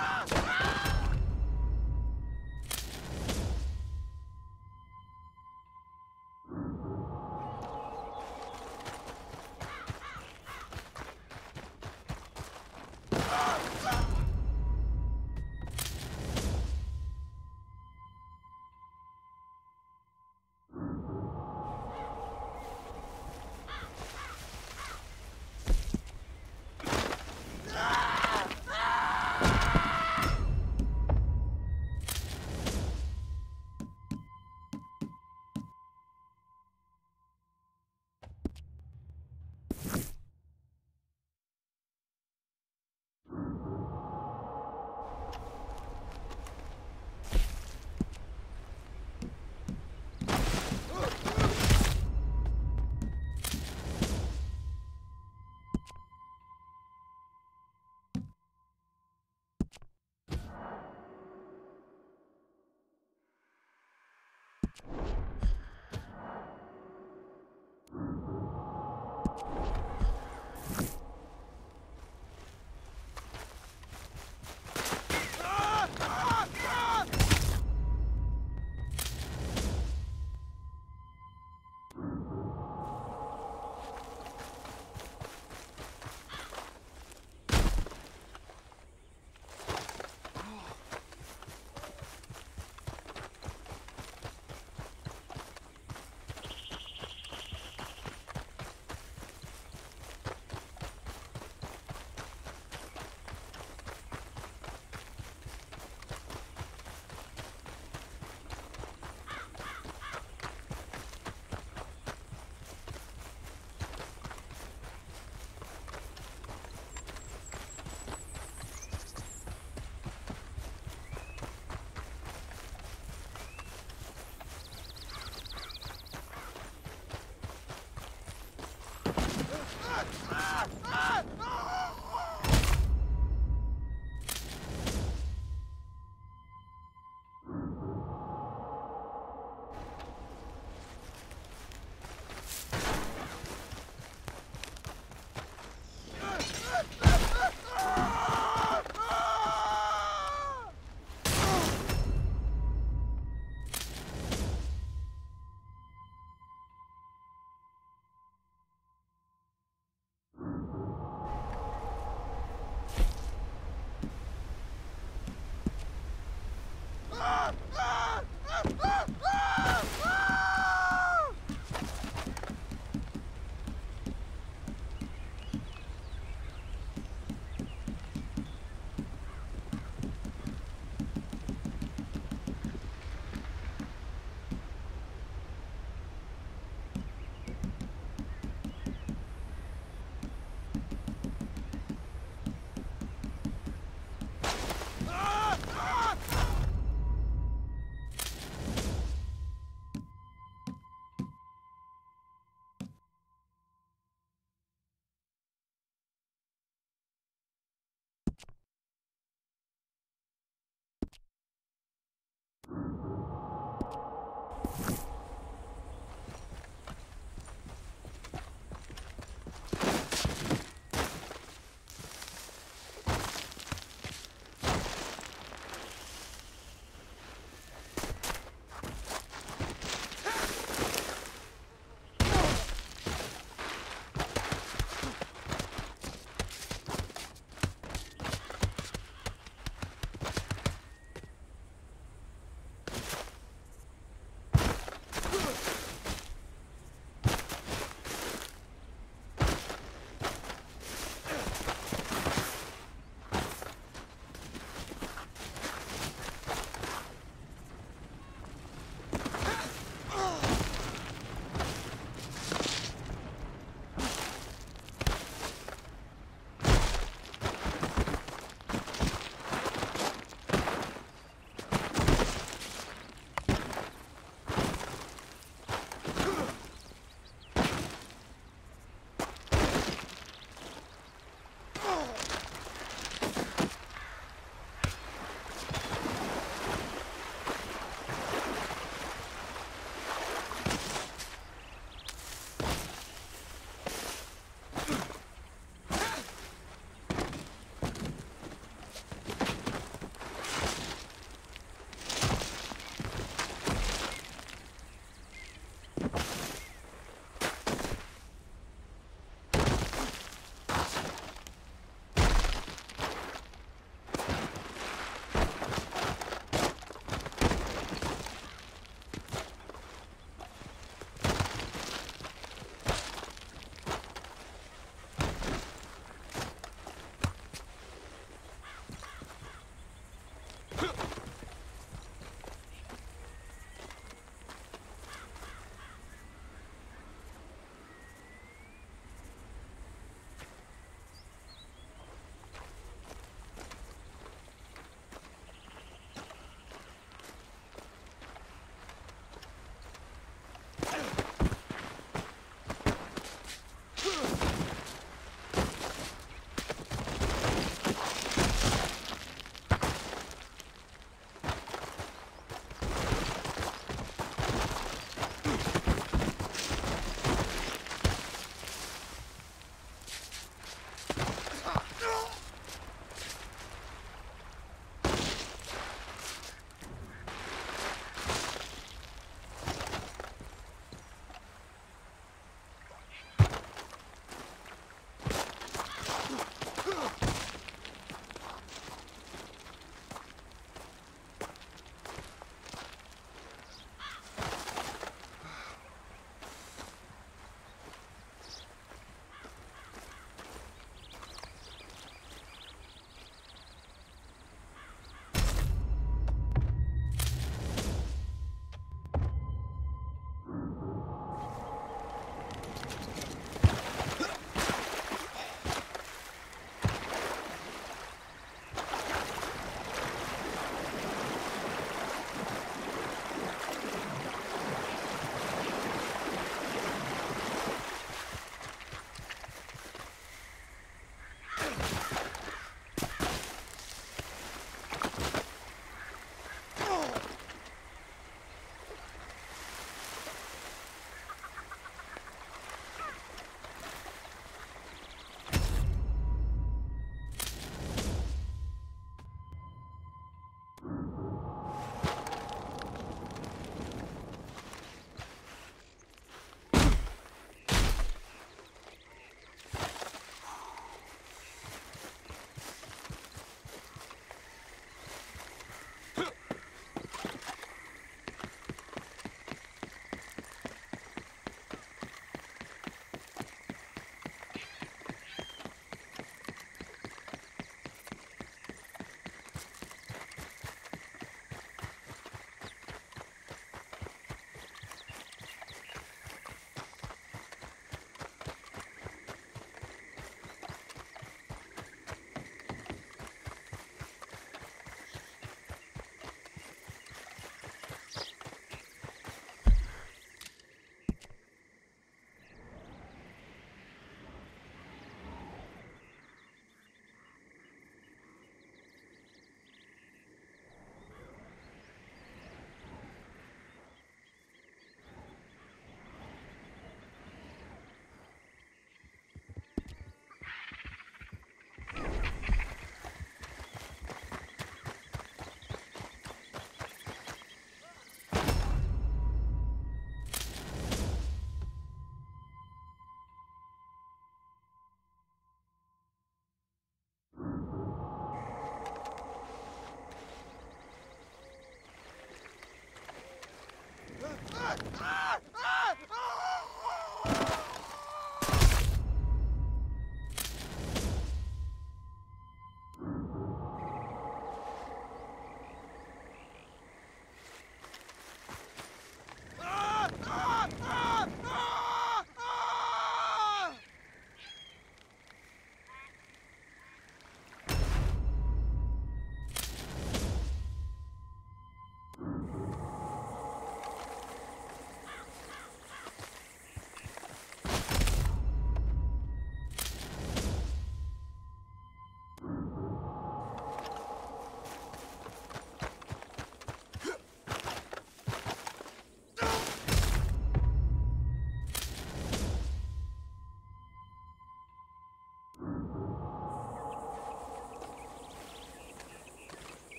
Ah!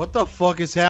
What the fuck is happening?